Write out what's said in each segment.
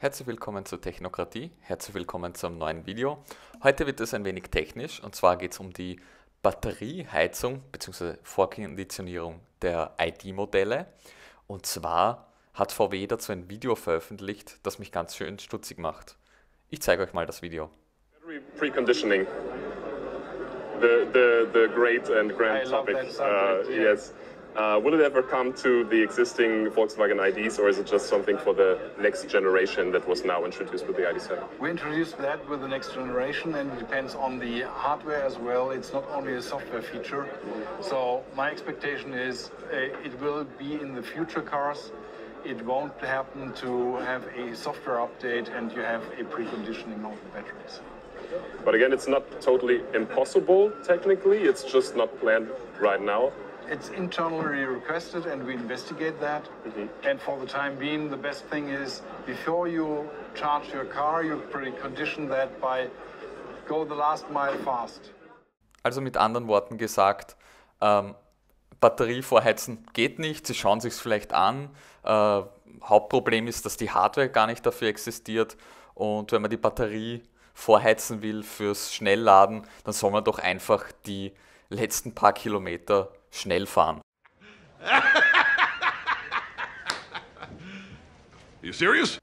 Herzlich willkommen zur Technokratie, herzlich willkommen zum neuen Video. Heute wird es ein wenig technisch und zwar geht es um die Batterieheizung bzw. Vorkonditionierung der ID-Modelle. Und zwar hat VW dazu ein Video veröffentlicht, das mich ganz schön stutzig macht. Ich zeige euch mal das Video. Battery preconditioning. The, the, the great and grand I topic. subject, uh, yeah. Yes. Uh, will it ever come to the existing Volkswagen IDs, or is it just something for the next generation that was now introduced with the ID7? We introduced that with the next generation, and it depends on the hardware as well. It's not only a software feature. So my expectation is uh, it will be in the future cars. It won't happen to have a software update and you have a preconditioning of the batteries. But again, it's not totally impossible technically. It's just not planned right now. It's internally requested, and we investigate that. And for the time being, the best thing is before you charge your car, you precondition that by go the last mile fast. Also mit anderen Worten gesagt, ähm, Batterie vorheizen geht nicht, sie schauen sich es vielleicht an. Äh, Hauptproblem ist, dass die Hardware gar nicht dafür existiert und wenn man die Batterie vorheizen will fürs Schnellladen, dann soll man doch einfach die letzten paar Kilometer schnell fahren. You serious?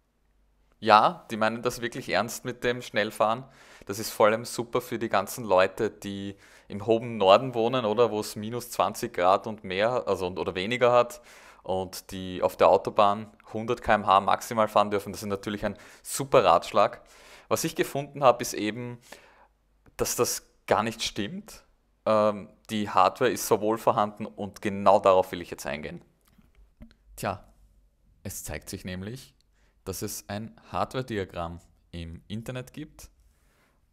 Ja, die meinen das wirklich ernst mit dem Schnellfahren. Das ist vor allem super für die ganzen Leute, die im hohen Norden wohnen oder wo es minus 20 Grad und mehr, also oder weniger hat und die auf der Autobahn 100 km/h maximal fahren dürfen. Das ist natürlich ein super Ratschlag. Was ich gefunden habe, ist eben, dass das gar nicht stimmt. Ähm, die Hardware ist sowohl vorhanden und genau darauf will ich jetzt eingehen. Tja, es zeigt sich nämlich, dass es ein Hardware-Diagramm im Internet gibt.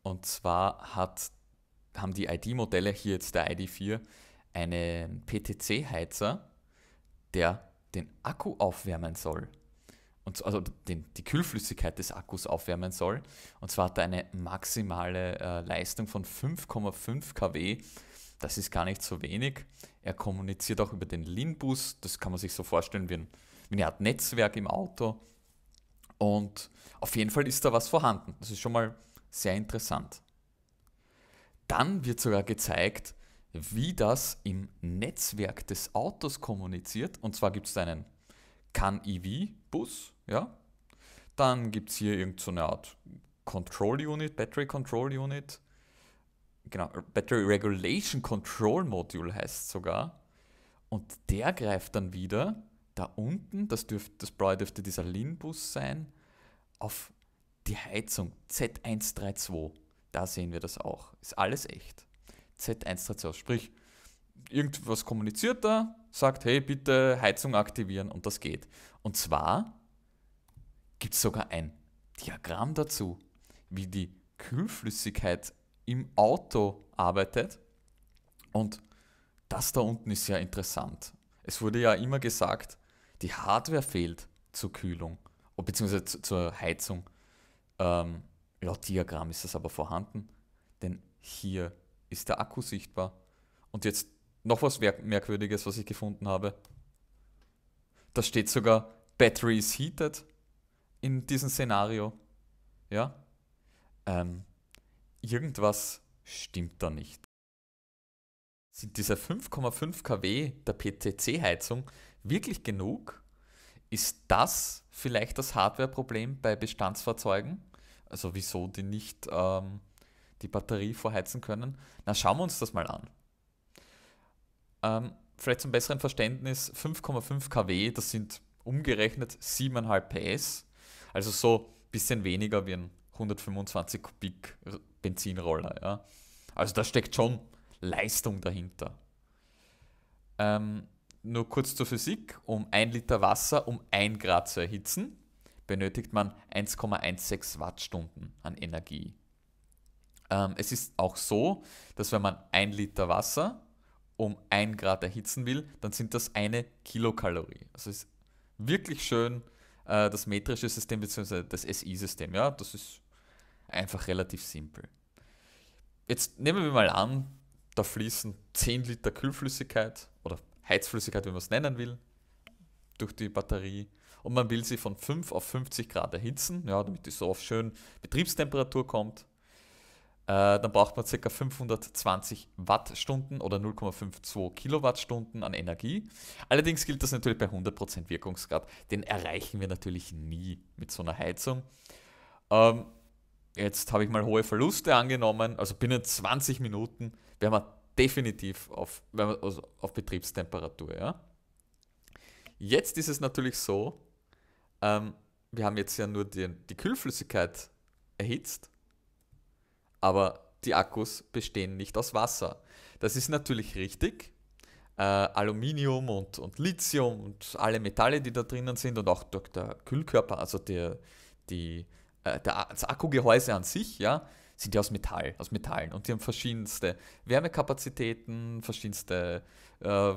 Und zwar hat, haben die ID-Modelle, hier jetzt der ID4, einen PTC-Heizer, der den Akku aufwärmen soll. Und, so- also den, die Kühlflüssigkeit des Akkus aufwärmen soll. Und zwar hat er eine maximale äh, Leistung von 5,5 kW. Das ist gar nicht so wenig. Er kommuniziert auch über den LIN-Bus. Das kann man sich so vorstellen wie, ein, wie eine Art Netzwerk im Auto. Und auf jeden Fall ist da was vorhanden. Das ist schon mal sehr interessant. Dann wird sogar gezeigt, wie das im Netzwerk des Autos kommuniziert. Und zwar gibt es einen CAN-EV-Bus, ja. Dann gibt es hier irgendeine so Art Control Unit, Battery Control Unit. Genau, Battery Regulation Control Module heißt sogar. Und der greift dann wieder da unten, das, dürft, das Blaue dürfte dieser LIN-Bus sein, auf die Heizung Z132. Da sehen wir das auch. Ist alles echt. Z132, sprich, irgendwas kommuniziert da, sagt, hey, bitte Heizung aktivieren und das geht. Und zwar gibt es sogar ein Diagramm dazu, wie die Kühlflüssigkeit im Auto arbeitet. Und das da unten ist ja interessant. Es wurde ja immer gesagt, die Hardware fehlt zur Kühlung, oh, beziehungsweise zu- zur Heizung. Ähm, laut Diagramm ist das aber vorhanden, denn hier ist der Akku sichtbar. Und jetzt noch was Merk- Merkwürdiges, was ich gefunden habe. Da steht sogar Battery is heated in diesem Szenario. Ja? Ähm, irgendwas stimmt da nicht. Sind diese 5,5 kW der PTC-Heizung wirklich genug? Ist das vielleicht das Hardware-Problem bei Bestandsfahrzeugen? Also wieso die nicht ähm, die Batterie vorheizen können? Na, schauen wir uns das mal an. Ähm, vielleicht zum besseren Verständnis, 5,5 kW, das sind umgerechnet 7,5 PS. Also so ein bisschen weniger wie ein 125 Kubik Benzinroller. Ja. Also da steckt schon Leistung dahinter. Ähm, nur kurz zur Physik. Um 1 Liter Wasser um 1 Grad zu erhitzen, benötigt man 1,16 Wattstunden an Energie. Ähm, es ist auch so, dass wenn man 1 Liter Wasser um 1 Grad erhitzen will, dann sind das eine Kilokalorie. Also es ist wirklich schön äh, das metrische System bzw. das SI-System. Ja, das ist einfach relativ simpel. Jetzt nehmen wir mal an, da fließen 10 Liter Kühlflüssigkeit oder Heizflüssigkeit, wie man es nennen will, durch die Batterie und man will sie von 5 auf 50 Grad erhitzen, ja, damit die so auf schön Betriebstemperatur kommt. Äh, dann braucht man ca. 520 Wattstunden oder 0,52 Kilowattstunden an Energie. Allerdings gilt das natürlich bei 100% Wirkungsgrad. Den erreichen wir natürlich nie mit so einer Heizung. Ähm, jetzt habe ich mal hohe Verluste angenommen. Also binnen 20 Minuten werden wir definitiv auf, also auf Betriebstemperatur. Ja? Jetzt ist es natürlich so, ähm, wir haben jetzt ja nur die, die Kühlflüssigkeit erhitzt, aber die Akkus bestehen nicht aus Wasser. Das ist natürlich richtig. Äh, Aluminium und, und Lithium und alle Metalle, die da drinnen sind und auch der Kühlkörper, also der, die, äh, der, das Akkugehäuse an sich, ja, sind ja aus Metall, aus Metallen und die haben verschiedenste Wärmekapazitäten, verschiedenste äh,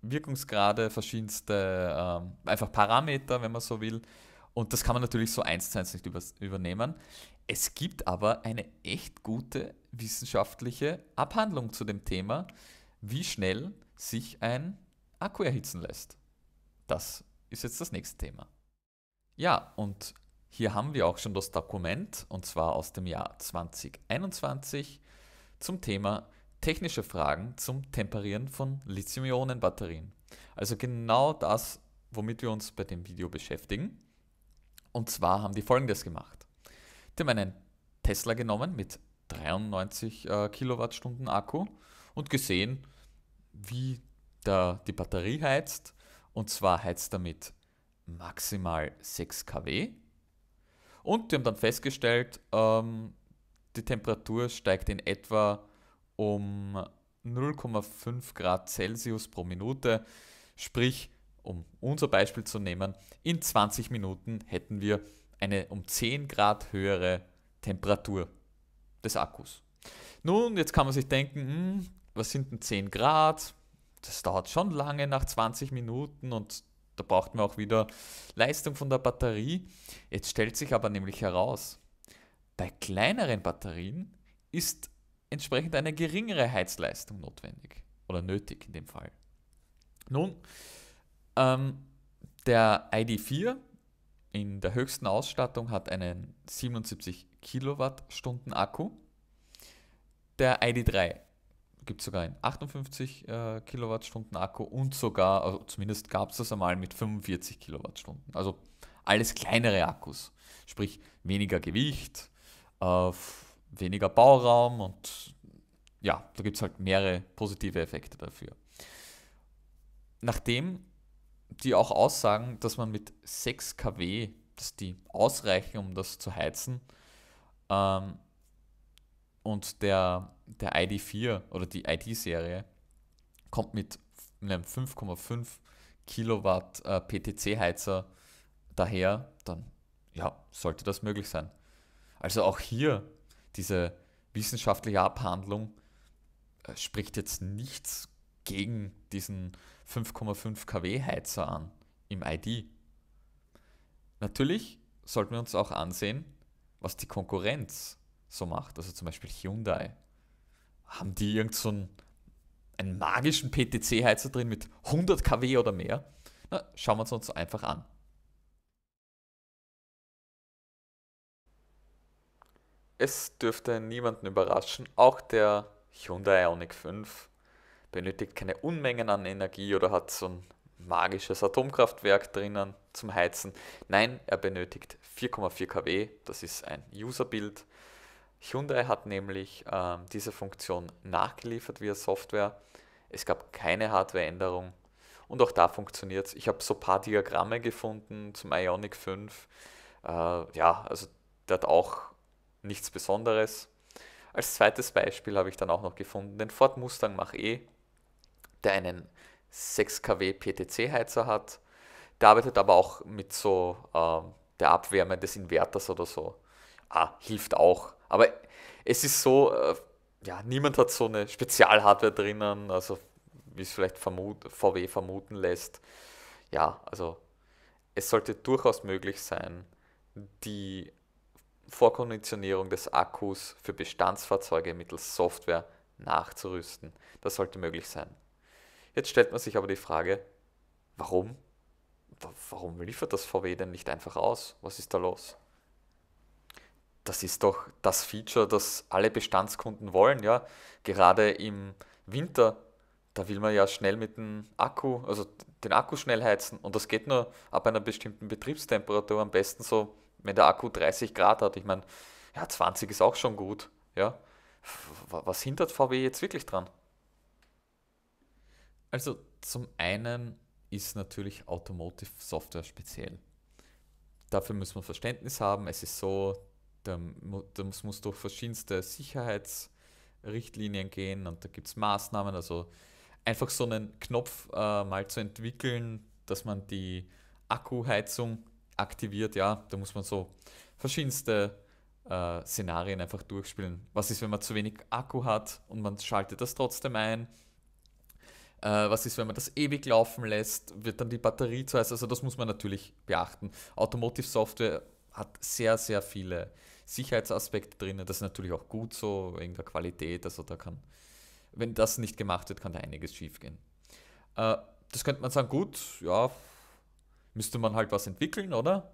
Wirkungsgrade, verschiedenste äh, einfach Parameter, wenn man so will. Und das kann man natürlich so eins zu eins nicht über, übernehmen. Es gibt aber eine echt gute wissenschaftliche Abhandlung zu dem Thema, wie schnell sich ein Akku erhitzen lässt. Das ist jetzt das nächste Thema. Ja, und hier haben wir auch schon das Dokument, und zwar aus dem Jahr 2021, zum Thema technische Fragen zum Temperieren von Lithium-Ionen-Batterien. Also genau das, womit wir uns bei dem Video beschäftigen. Und zwar haben die folgendes gemacht. Die haben einen Tesla genommen mit 93 äh, Kilowattstunden Akku und gesehen, wie der, die Batterie heizt. Und zwar heizt er mit maximal 6 kW und die haben dann festgestellt, ähm, die Temperatur steigt in etwa um 0,5 Grad Celsius pro Minute. Sprich, um unser Beispiel zu nehmen, in 20 Minuten hätten wir eine um 10 Grad höhere Temperatur des Akkus. Nun, jetzt kann man sich denken, hm, was sind denn 10 Grad? Das dauert schon lange nach 20 Minuten und da braucht man auch wieder Leistung von der Batterie. Jetzt stellt sich aber nämlich heraus, bei kleineren Batterien ist entsprechend eine geringere Heizleistung notwendig oder nötig in dem Fall. Nun, ähm, der ID4 in der höchsten Ausstattung hat einen 77 Kilowattstunden Akku. Der ID3 gibt sogar einen 58 äh, Kilowattstunden Akku und sogar, also zumindest gab es das einmal mit 45 Kilowattstunden. Also alles kleinere Akkus, sprich weniger Gewicht, äh, weniger Bauraum und ja, da gibt es halt mehrere positive Effekte dafür. Nachdem die auch aussagen, dass man mit 6 kW, dass die ausreichen, um das zu heizen, ähm, und der, der ID4 oder die ID-Serie kommt mit einem 5,5 Kilowatt äh, PTC-Heizer daher, dann ja, sollte das möglich sein. Also auch hier diese wissenschaftliche Abhandlung äh, spricht jetzt nichts gegen diesen 5,5 kW Heizer an im ID. Natürlich sollten wir uns auch ansehen, was die Konkurrenz so macht. Also zum Beispiel Hyundai. Haben die irgend so einen, einen magischen PTC-Heizer drin mit 100 kW oder mehr? Na, schauen wir uns uns einfach an. Es dürfte niemanden überraschen, auch der Hyundai Ioniq 5 benötigt keine Unmengen an Energie oder hat so ein magisches Atomkraftwerk drinnen zum Heizen. Nein, er benötigt 4,4 kW, das ist ein User-Bild Hyundai hat nämlich äh, diese Funktion nachgeliefert via Software. Es gab keine Hardwareänderung und auch da funktioniert es. Ich habe so ein paar Diagramme gefunden zum Ionic 5. Äh, ja, also der hat auch nichts Besonderes. Als zweites Beispiel habe ich dann auch noch gefunden den Ford Mustang Mach-E, der einen 6 kW PTC-Heizer hat. Der arbeitet aber auch mit so äh, der Abwärme des Inverters oder so. Ah, hilft auch. Aber es ist so, äh, ja, niemand hat so eine Spezialhardware drinnen, also wie es vielleicht vermut, VW vermuten lässt. Ja, also es sollte durchaus möglich sein, die Vorkonditionierung des Akkus für Bestandsfahrzeuge mittels Software nachzurüsten. Das sollte möglich sein. Jetzt stellt man sich aber die Frage, warum? warum liefert das VW denn nicht einfach aus? Was ist da los? Das ist doch das Feature, das alle Bestandskunden wollen, ja. Gerade im Winter, da will man ja schnell mit dem Akku, also den Akku schnell heizen und das geht nur ab einer bestimmten Betriebstemperatur, am besten so, wenn der Akku 30 Grad hat. Ich meine, ja, 20 ist auch schon gut, ja. Was hindert VW jetzt wirklich dran? Also zum einen ist natürlich Automotive Software speziell. Dafür muss man Verständnis haben. Es ist so, das muss durch verschiedenste Sicherheitsrichtlinien gehen und da gibt es Maßnahmen. Also einfach so einen Knopf äh, mal zu entwickeln, dass man die Akkuheizung aktiviert, ja, da muss man so verschiedenste äh, Szenarien einfach durchspielen. Was ist, wenn man zu wenig Akku hat und man schaltet das trotzdem ein? Äh, was ist, wenn man das ewig laufen lässt? Wird dann die Batterie zu heiß? Also das muss man natürlich beachten. Automotive Software hat sehr, sehr viele Sicherheitsaspekte drin. Das ist natürlich auch gut so, wegen der Qualität. Also da kann, wenn das nicht gemacht wird, kann da einiges schief gehen. Äh, das könnte man sagen, gut, ja, müsste man halt was entwickeln, oder?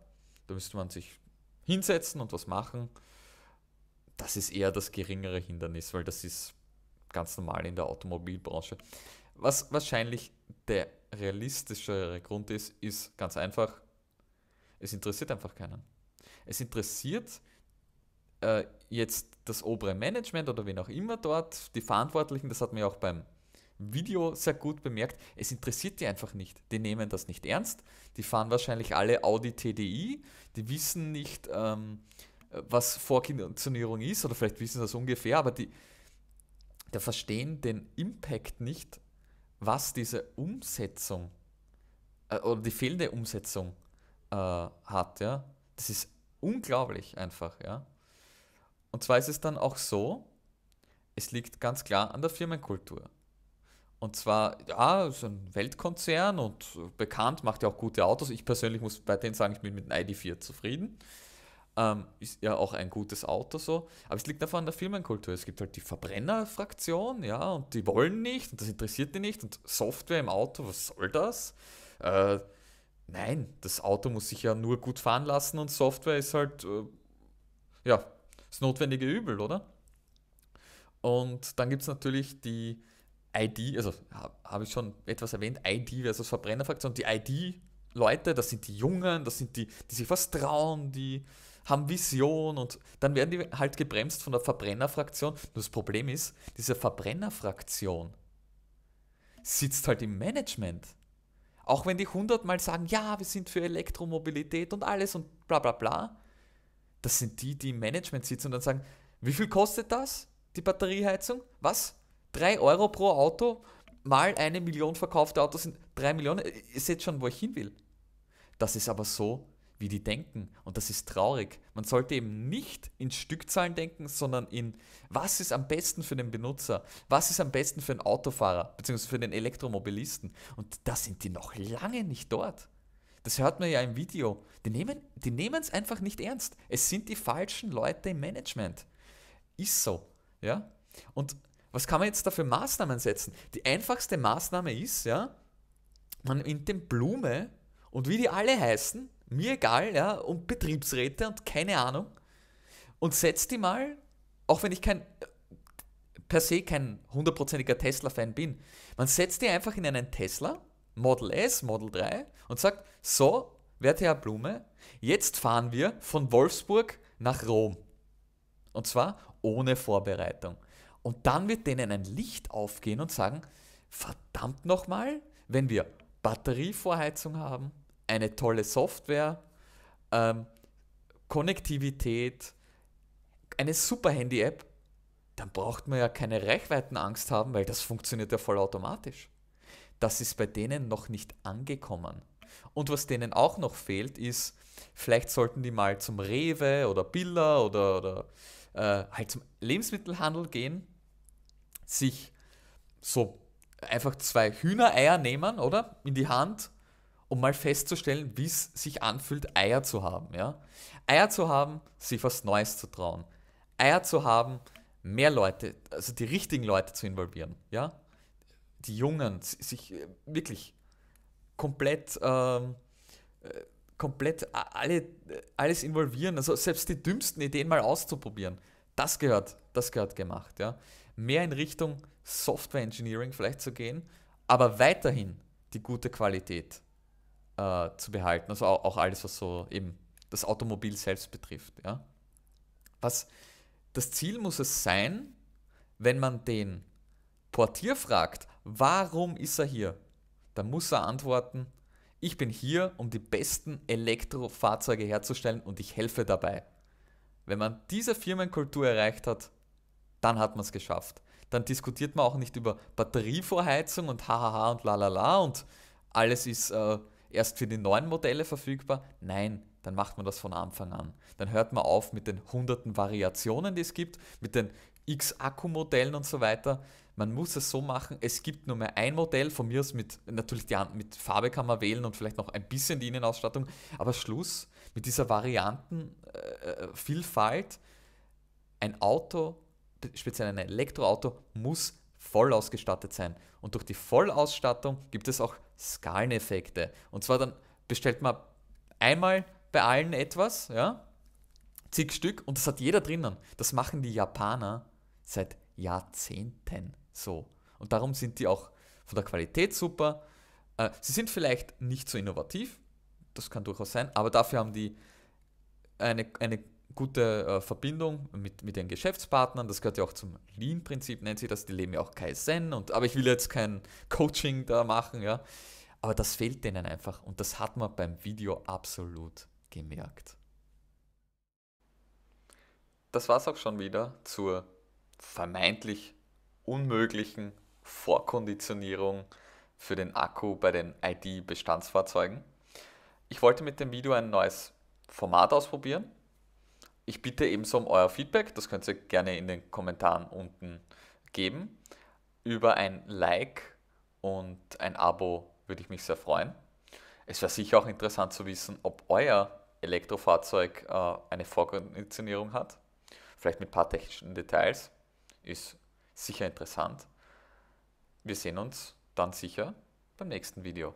Da müsste man sich hinsetzen und was machen. Das ist eher das geringere Hindernis, weil das ist ganz normal in der Automobilbranche. Was wahrscheinlich der realistischere Grund ist, ist ganz einfach, es interessiert einfach keinen. Es interessiert äh, jetzt das obere Management oder wen auch immer dort, die Verantwortlichen, das hat man ja auch beim Video sehr gut bemerkt, es interessiert die einfach nicht. Die nehmen das nicht ernst. Die fahren wahrscheinlich alle Audi TDI. Die wissen nicht, ähm, was Vorkonditionierung ist, oder vielleicht wissen das ungefähr, aber die, die verstehen den Impact nicht, was diese Umsetzung äh, oder die fehlende Umsetzung äh, hat. Ja? Das ist unglaublich einfach. Ja? Und zwar ist es dann auch so, es liegt ganz klar an der Firmenkultur. Und zwar, ja, ist ein Weltkonzern und bekannt, macht ja auch gute Autos. Ich persönlich muss bei denen sagen, ich bin mit dem ID4 zufrieden. Ähm, ist ja auch ein gutes Auto so. Aber es liegt einfach an der Firmenkultur. Es gibt halt die Verbrennerfraktion, ja, und die wollen nicht und das interessiert die nicht. Und Software im Auto, was soll das? Äh, nein, das Auto muss sich ja nur gut fahren lassen und Software ist halt, äh, ja, das notwendige Übel, oder? Und dann gibt es natürlich die ID, also habe ich schon etwas erwähnt, ID versus Verbrennerfraktion. Die ID-Leute, das sind die Jungen, das sind die, die sich was trauen, die haben Vision und dann werden die halt gebremst von der Verbrennerfraktion. Das Problem ist, diese Verbrennerfraktion sitzt halt im Management. Auch wenn die hundertmal sagen, ja, wir sind für Elektromobilität und alles und bla bla bla, das sind die, die im Management sitzen und dann sagen, wie viel kostet das, die Batterieheizung? Was? 3 Euro pro Auto mal eine Million verkaufte Autos sind 3 Millionen. Ihr seht schon, wo ich hin will. Das ist aber so, wie die denken. Und das ist traurig. Man sollte eben nicht in Stückzahlen denken, sondern in, was ist am besten für den Benutzer? Was ist am besten für den Autofahrer, beziehungsweise für den Elektromobilisten? Und da sind die noch lange nicht dort. Das hört man ja im Video. Die nehmen die es einfach nicht ernst. Es sind die falschen Leute im Management. Ist so. Ja? Und was kann man jetzt da für Maßnahmen setzen? Die einfachste Maßnahme ist, ja, man nimmt den Blume und wie die alle heißen, mir egal, ja, und Betriebsräte und keine Ahnung, und setzt die mal, auch wenn ich kein per se kein hundertprozentiger Tesla-Fan bin, man setzt die einfach in einen Tesla, Model S, Model 3, und sagt, so, werte Herr Blume, jetzt fahren wir von Wolfsburg nach Rom. Und zwar ohne Vorbereitung. Und dann wird denen ein Licht aufgehen und sagen, verdammt nochmal, wenn wir Batterievorheizung haben, eine tolle Software, ähm, Konnektivität, eine super Handy-App, dann braucht man ja keine Reichweitenangst haben, weil das funktioniert ja vollautomatisch. Das ist bei denen noch nicht angekommen. Und was denen auch noch fehlt, ist, vielleicht sollten die mal zum Rewe oder Billa oder, oder äh, halt zum Lebensmittelhandel gehen sich so einfach zwei Hühnereier nehmen, oder? In die Hand, um mal festzustellen, wie es sich anfühlt, Eier zu haben, ja? Eier zu haben, sich was Neues zu trauen. Eier zu haben, mehr Leute, also die richtigen Leute zu involvieren, ja? Die Jungen, sich äh, wirklich komplett ähm, äh, komplett alle, alles involvieren, also selbst die dümmsten Ideen mal auszuprobieren. Das gehört, das gehört gemacht. Ja. Mehr in Richtung Software Engineering vielleicht zu gehen, aber weiterhin die gute Qualität äh, zu behalten. Also auch, auch, alles, was so eben das Automobil selbst betrifft. Ja. Was, das Ziel muss es sein, wenn man den Portier fragt, warum ist er hier? Dann muss er antworten, ich bin hier, um die besten Elektrofahrzeuge herzustellen und ich helfe dabei. Wenn man diese Firmenkultur erreicht hat, dann hat man es geschafft. Dann diskutiert man auch nicht über Batterievorheizung und hahaha und lalala und alles ist äh, erst für die neuen Modelle verfügbar. Nein, dann macht man das von Anfang an. Dann hört man auf mit den hunderten Variationen, die es gibt, mit den X-Akku-Modellen und so weiter. Man muss es so machen, es gibt nur mehr ein Modell, von mir aus mit, natürlich die, mit Farbe kann man wählen und vielleicht noch ein bisschen die Innenausstattung, aber Schluss mit dieser Variantenvielfalt. Äh, ein Auto, speziell ein Elektroauto, muss voll ausgestattet sein. Und durch die Vollausstattung gibt es auch Skaleneffekte. Und zwar dann bestellt man einmal bei allen etwas, ja, zig Stück und das hat jeder drinnen. Das machen die Japaner seit Jahrzehnten so. Und darum sind die auch von der Qualität super. Äh, sie sind vielleicht nicht so innovativ, das kann durchaus sein, aber dafür haben die eine, eine gute äh, Verbindung mit, mit den Geschäftspartnern. Das gehört ja auch zum Lean-Prinzip, nennt sich das. Die leben ja auch Kaizen. Und, aber ich will jetzt kein Coaching da machen, ja. Aber das fehlt denen einfach. Und das hat man beim Video absolut gemerkt. Das war es auch schon wieder zur vermeintlich unmöglichen Vorkonditionierung für den Akku bei den ID-Bestandsfahrzeugen. Ich wollte mit dem Video ein neues Format ausprobieren. Ich bitte ebenso um euer Feedback, das könnt ihr gerne in den Kommentaren unten geben. Über ein Like und ein Abo würde ich mich sehr freuen. Es wäre sicher auch interessant zu wissen, ob euer Elektrofahrzeug äh, eine Vorkonditionierung hat. Vielleicht mit ein paar technischen Details. Ist sicher interessant. Wir sehen uns dann sicher beim nächsten Video.